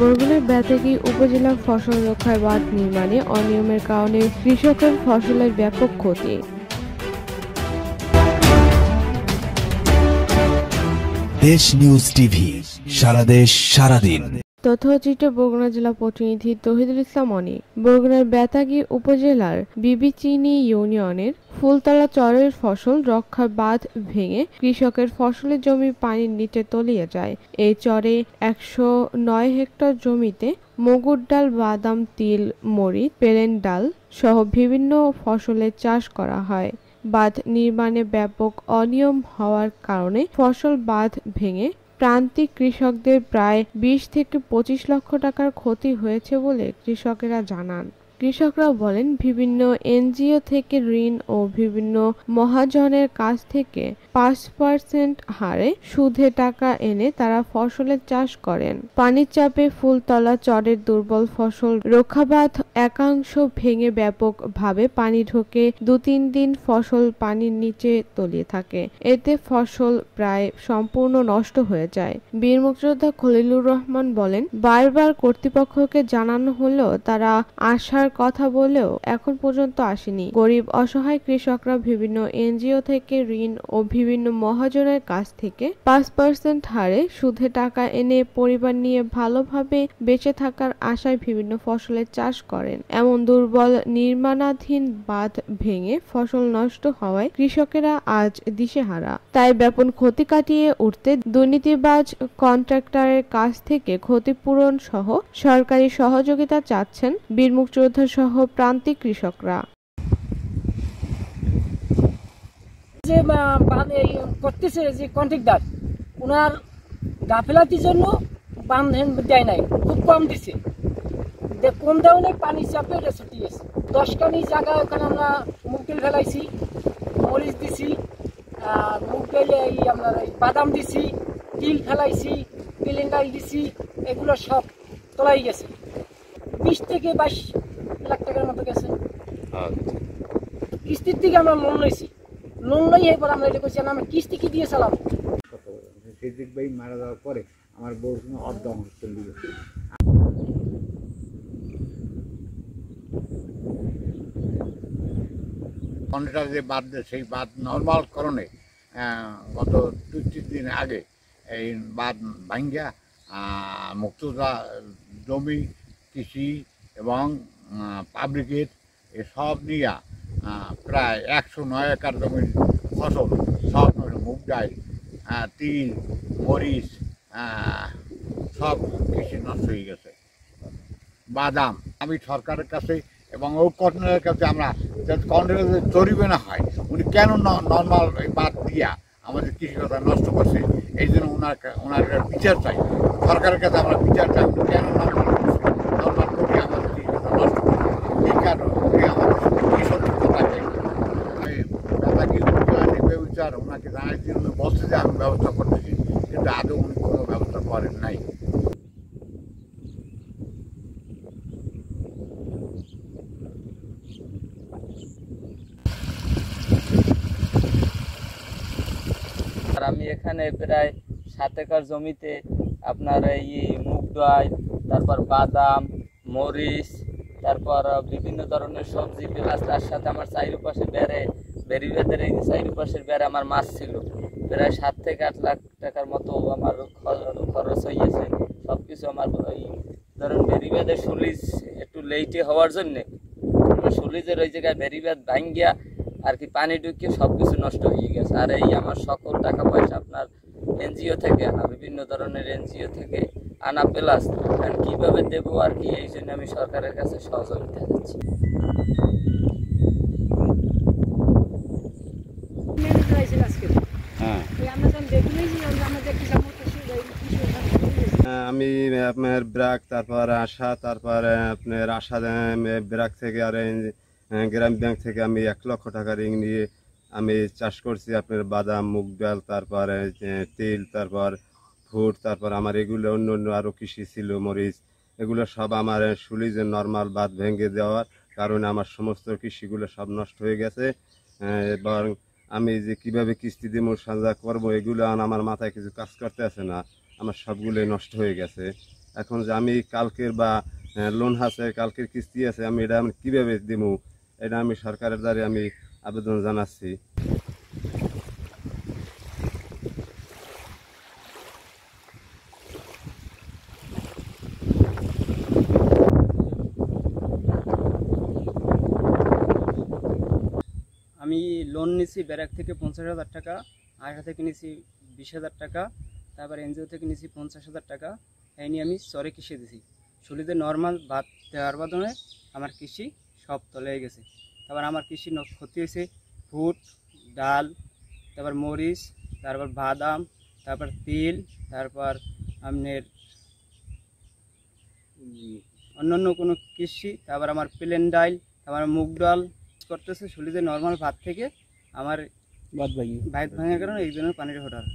বরগুনার ব্যাতেকি উপজেলা ফসল রক্ষার বাঁধ নির্মাণে অনিয়মের কারণে কৃষকের ফসলের ব্যাপক ক্ষতি। দেশ নিউজ টিভি, সারা দেশ সারাদিন। তথ্যচিত্র বরগুনা জেলা প্রতিনিধি তহিদুল ইসলাম অনিক বরগুনার বেতাগী উপজেলার বিবিচিনি ইউনিয়নের ফুলতলা চরের ফসল রক্ষা বাঁধ ভেঙে কৃষকের ফসলের জমি পানির নিচে তলিয়ে যায়। এই চরে একশো নয় হেক্টর জমিতে মগুর ডাল, বাদাম, তিল, মরিচ, পেলেন ডাল সহ বিভিন্ন ফসলের চাষ করা হয়। বাঁধ নির্মাণে ব্যাপক অনিয়ম হওয়ার কারণে ফসল বাঁধ ভেঙে প্রান্তিক কৃষকদের প্রায় বিশ থেকে পঁচিশ লক্ষ টাকার ক্ষতি হয়েছে বলে কৃষকেরা জানান। কৃষকরা বলেন, বিভিন্ন এনজিও থেকে ঋণ ও বিভিন্ন মহাজনের কাছ থেকে পাঁচ পার্সেন্ট হারে সুদে টাকা এনে তারা ফসলের চাষ করেন। পানির চাপে ফুলতলা চরের দুর্বল ফসল রক্ষাবাদ একাংশ ভেঙে ব্যাপকভাবে পানি ঢোকে দু তিন দিন ফসল পানির নিচে তলিয়ে থাকে। এতে ফসল প্রায় সম্পূর্ণ নষ্ট হয়ে যায়। বীর মুক্তিযোদ্ধা খলিলুর রহমান বলেন, বারবার কর্তৃপক্ষকে জানানো হলেও তারা আসার কথা বলেও এখন পর্যন্ত আসেনি। গরিব, অসহায় কৃষকরা বিভিন্ন এনজিও থেকে ঋণ ও বিভিন্ন মহাজনের কাছ থেকে পাঁচ পার্সেন্ট হারে সুদে টাকা এনে পরিবার নিয়ে ভালোভাবে বেঁচে থাকার আশায় বিভিন্ন ফসলের চাষ করেন। এমন দুর্বল নির্মাণাধীন বাঁধ ভেঙে ফসল নষ্ট হওয়ায় কৃষকেরা আজ দিশেহারা। তাই ব্যাপক ক্ষতি কাটিয়ে উঠতে দুর্নীতিবাজ কন্ট্রাক্টরের কাছ থেকে ক্ষতিপূরণ সহ সরকারি সহযোগিতা চাচ্ছেন বীর মুক্তিযোদ্ধা সহ প্রান্তিক কৃষকরা। যে করতেছে যে ওনার গাফেলাতির জন্য বান দেয় নাই, খুব কম দিছে। কম দেওয়া পানি চাপে এটা ছুটি গেছে। দশখানি জায়গা ওখানে আমরা ফেলাইছি, মরিচ দিছি মুগ ডালে এই আপনার এই বাদাম দিছি, তিল ফেলাইছি পিলিন দিছি, এগুলো সব তোলাই গেছে। বিশ থেকে বাইশ লাখ টাকার মতো গেছে। কিস্তির দিকে আমরা লোন লইছি। লোন লই এরপর আমরা এটা করছি আমরা কিস্তি কি দিয়ে চালাবো? সিদ্দিক ভাই মারা যাওয়ার পরে আমার সঙ্গে অর্ধ অংশ চলে গেছে কন্ট্রাক্টর যে বাদ দেয় সেই বাদ নর্মাল করণে গত দুই তিন দিন আগে এই বাদ ভাঙ্গিয়া মুক্তদা জমি কৃষি এবং পাবলিকের এসব নিয়ে প্রায় একশো নয় একর জমির ফসল, সব। মুগ ডাল তিল, মরিচ সব কৃষি নষ্ট হয়ে গেছে বাদাম, আমি সরকারের কাছে এবং ও কর্নারের কাছে আমরা কর্নারের চরিবে না হয়, উনি কেন নর্মাল বাদ দিয়া আমাদের কৃষিকতা নষ্ট করছে এই জন্য ওনার ওনার বিচার চাই সরকারের কাছে আমরা বিচার চাই কেন নর্মাল করে আমাদের কৃষিকতা নষ্ট করছে এই কারণে আমাদের সাথে কৃষক থাকে দাদাকে বিচার ওনাকে জানাইছি উনি বলছে যে, আমি ব্যবস্থা করতেছি। কিন্তু আদৌ উনি কোনো ব্যবস্থা করেন নাই। আর আমি এখানে প্রায় সাত একর জমিতে আপনার এই মুগ ডাল, তারপর বাদাম, মরিচ, তারপর বিভিন্ন ধরনের সবজি প্লাস তার সাথে আমার চারিপাশে বেড়ে বেরিবেদের এই চারিপাশের বেড়ে আমার মাছ ছিল। প্রায় সাত থেকে আট লাখ টাকার মতো আমার খরচ হয়েছে সব কিছু আমার ওই ধরেন বেরিবেদের সুলিজ একটু লেটে হওয়ার জন্যে সুলিজের ওই জায়গায় বেরিবেদ ভাঙ্গিয়া আর কি পানি ঢুকিয়ে সব কিছু নষ্ট হয়ে গেছে। আর এই আমার সকল টাকা পয়সা আপনার এনজিও থেকে আনা, বিভিন্ন ধরনের এনজিও থেকে আনা প্লাস কীভাবে দেবো আর কি, এই জন্য আমি সরকারের কাছে সহযোগিতা চাচ্ছি হ্যাঁ আমরা যখন দেখলেই আমরা দেখি আহ, আমি আপনার ব্রাক, তারপর আশা, তারপর আপনার আশা ব্রাক থেকে আর গ্রাম ব্যাংক থেকে আমি এক লক্ষ টাকা ঋণ নিয়ে আমি চাষ করছি। আপনার বাদাম, মুগ ডাল, তারপরে তেল, তারপর ফুট, তারপর আমার এগুলো অন্য অন্য আরও কৃষি ছিল, মরিচ। এগুলো সব আমার সুলিজের নর্মাল বাদ ভেঙে দেওয়ার কারণে আমার সমস্ত কৃষিগুলো সব নষ্ট হয়ে গেছে। এবং আমি যে কীভাবে কিস্তি দিব সাজা করব, এগুলো আমার মাথায় কিছু কাজ করতে আছে না। আমার সবগুলোই নষ্ট হয়ে গেছে। এখন যে আমি কালকের বা লোন আছে, কালকের কিস্তি আছে, আমি এটা আমি কীভাবে দেবো এটা আমি সরকারের দ্বারা আমি আবেদন জানাচ্ছি। আমি লোন নিছি ব্যারাক থেকে পঞ্চাশ হাজার টাকা আয়সা থেকে নিছি বিশ হাজার টাকা। তারপর এনজিও থেকে নিয়েছি পঞ্চাশ হাজার টাকা। এই নিয়ে আমি চরে কৃষি দিছি? শুলিতে নর্মাল ভাত দেওয়ার মাধ্যমে আমার কৃষি সব তলে গেছে। তারপর আমার কৃষি ক্ষতি হয়েছে। ফুট ডাল তারপর মরিচ তারপর বাদাম তারপর তিল তারপর আপনার অন্যান্য কোনো কৃষি তারপর আমার প্লেন ডাল তারপর মুগ ডাল করতেছে। শুলিতে নর্মাল ভাত থেকে আমার বাদ ভাই ভাত ভাঙার কারণে এই জন্য পানির হোটার